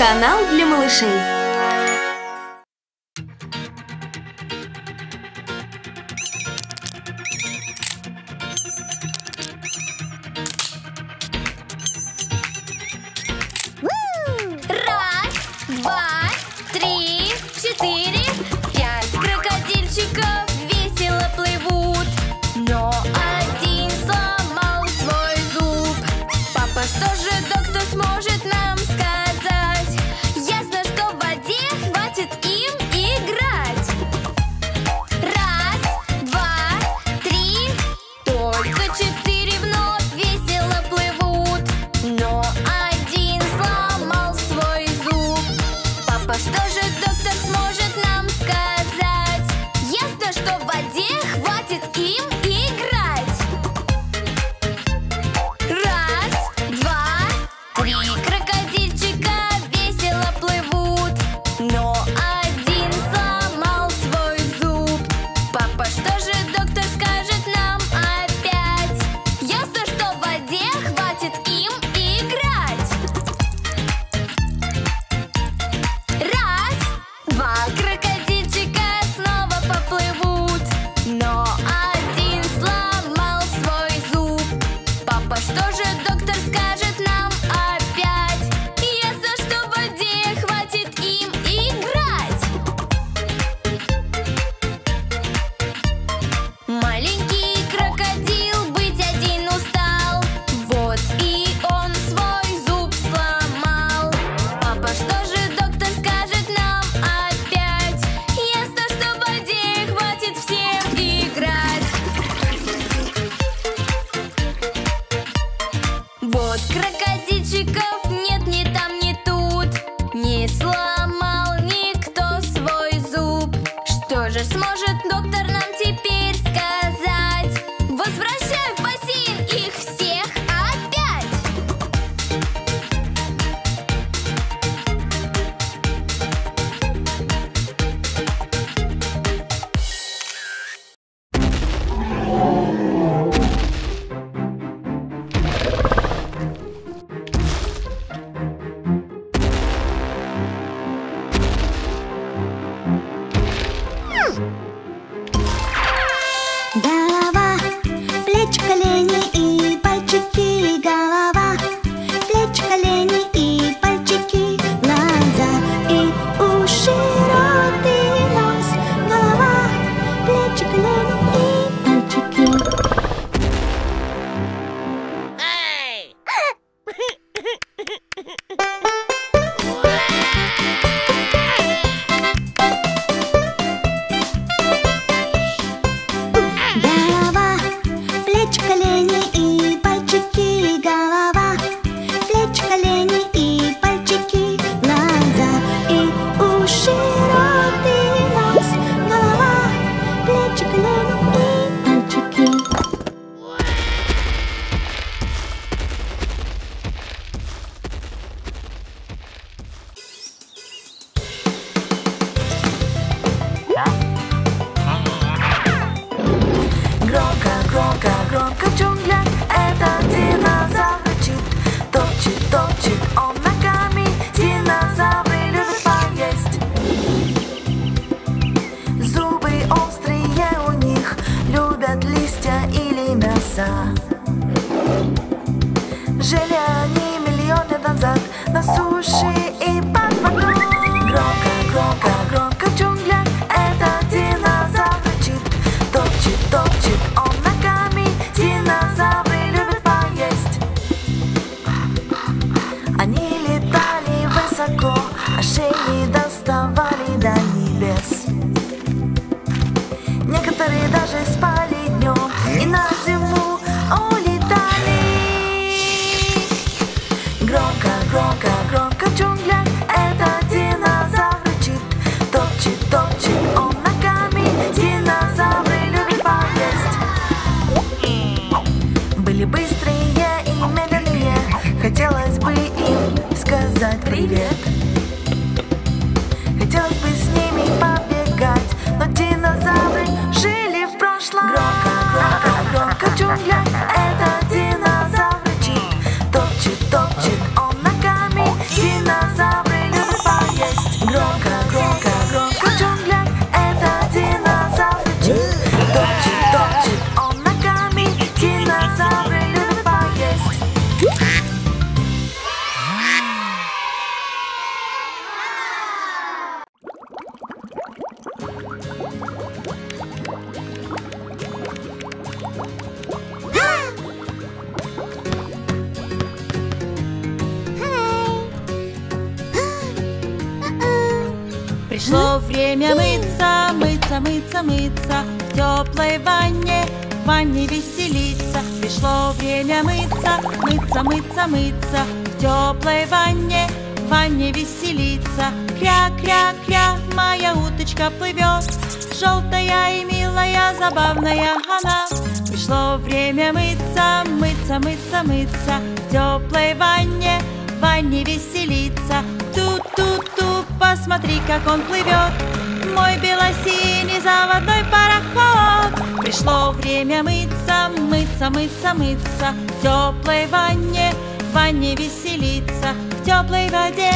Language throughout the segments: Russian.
Канал для малышей. Come go. Zodiac. Время мыться, мыться, мыться, мыться. В теплой ванне, в ванне веселиться. Пришло время мыться, мыться, мыться, мыться. В теплой ванне, в ванне веселиться. Кря, кря, кря, моя уточка плывет. Желтая и милая, забавная она. Пришло время мыться, мыться, мыться, мыться. В теплой ванне, в ванне веселиться Ту-ту-ту, посмотри, как он плывет. Мой белосиний заводной пароход. Пришло время мыться, мыться, мыться, мыться. В теплой ванне, в ванне веселиться. В теплой воде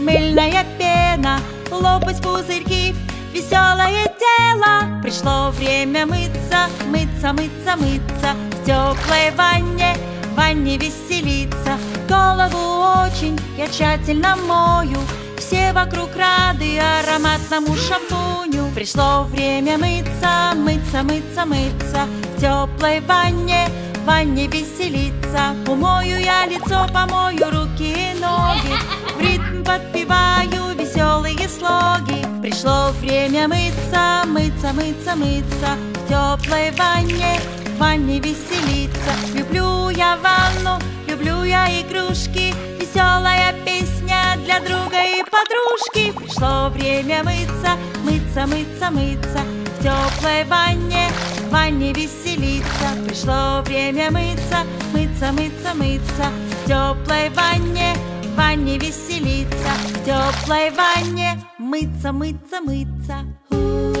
мыльная пена. Лопать пузырьки, веселое тело. Пришло время мыться, мыться, мыться, мыться. В теплой ванне, в ванне веселиться Голову очень я тщательно мою. Все вокруг рады ароматному шампуню. Пришло время мыться, мыться, мыться, мыться. В теплой ванне, в ванне веселиться. Умою я лицо, помою руки и ноги. В ритм подпеваю веселые слоги. Пришло время мыться, мыться, мыться, мыться. В теплой ванне, в ванне веселиться. Люблю я ванну, люблю я игрушки Веселая песня для друга и подружки. Пришло время мыться, мыться, мыться, мыться В теплой ванне, в ванне веселиться. Пришло время мыться, мыться, мыться, мыться В теплой ванне, в ванне веселиться. В теплой ванне мыться, мыться, мыться. Три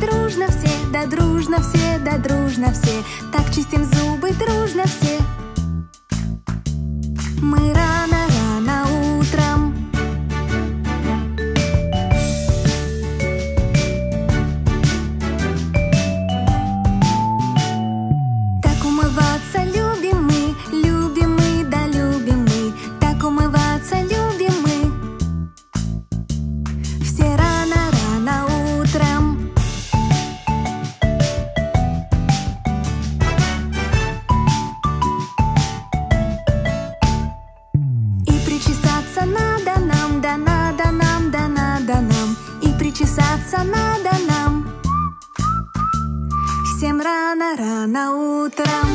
дружно все, да дружно все, да дружно все. Так чистим зубы дружно все. Мы рано-рано na utra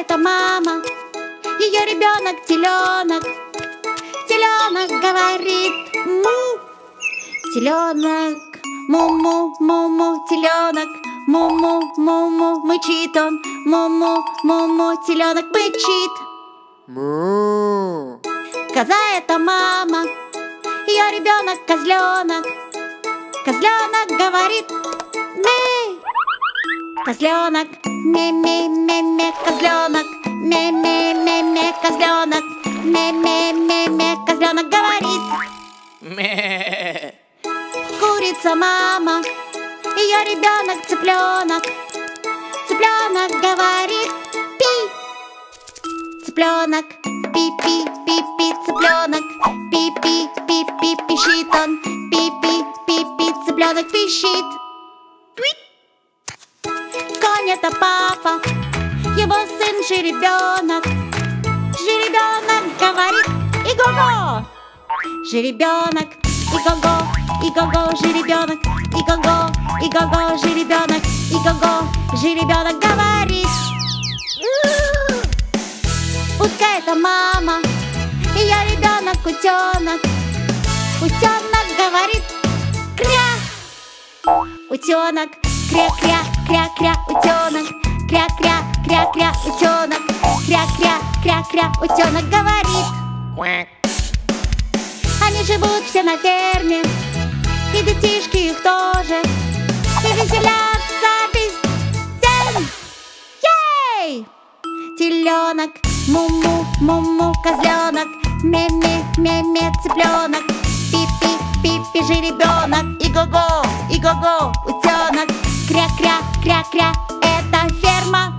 это мама, ее ребенок теленок. Теленок говорит му. Теленок, му-му, му-му, теленок, му-му, му-му, мычит он, му-му, му-му, теленок мычит. Коза это мама, ее ребенок козленок. Козленок говорит ми. Козленок, ме-ме-ме-ме, козленок, ме-ме-ме-ме, козленок, ме-ме-ме-ме, козленок говорит. Курица мама, ее ребенок цыпленок. Цыпленок говорит пи. Цыпленок, пи-пи-пи-пи, цыпленок, пи-пи-пи-пи, пищит он, пи-пи-пи-пи, цыпленок пищит. Конь это папа, его сын жеребенок. Жеребенок говорит и го Жеребенок и го и-го-го, жеребенок, и-го-го, и-го-го, жеребенок, и-го-го, жеребенок говорит. Утка это мама, и я ребенок, утенок. Утенок говорит кря. Утенок, кря-кря, кря-кря, утенок. Кря-кря, кря-кря, утенок. Кря-кря, кря-кря, утенок говорит. Они живут все на ферме, и детишки их тоже, и веселятся весь день. Ей! Теленок, му-му, му-му, козленок, ме-ме, ме-ме, цыпленок, пи-пи, пи-пи, жеребенок, и-го-го, и-го-го, утенок, кря-кря, кря-кря, это ферма.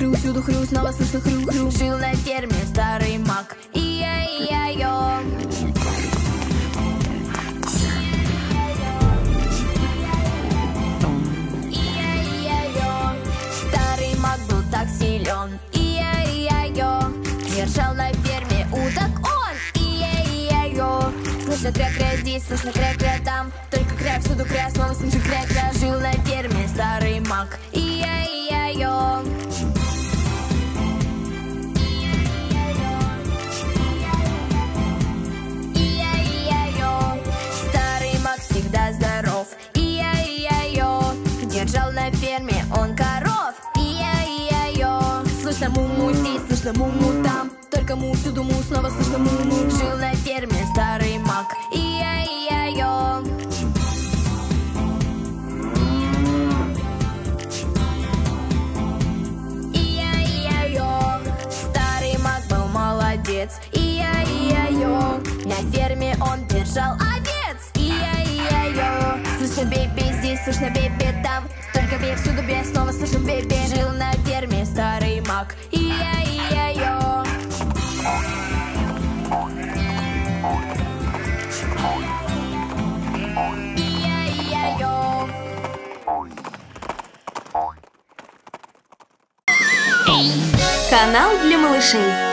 Хрю, всюду хрю, снова слышно хрю-хрю. Жил на ферме старый маг. Ия-ия-йо. Ия-ия-йо, старый маг был так силен. Ия-ия-йо, держал на ферме уток он. Ия-ия-йо, слышно кря-кря здесь, слышно кря-кря там. Только кря, всюду кря, снова слышно кря-кря. Жил на ферме старый маг. Ия-ия-йо. Ия-ия-йо, держал на ферме он коров. Ия-ия-йо, слышно му-му здесь, слышно му-му там. Только му, всюду му, снова слышно му-му. Жил на ферме старый маг. Ия-ия-йо. Молодец. Ия-ия-йо, на ферме он держал овец. Ия-ия-йо, слышно бебе здесь, слышно бебе бе, всюду бе, снова слышно бебе. Жил на ферме старый маг. Ия-ия-йо. Ия-ия-йо. Канал для малышей.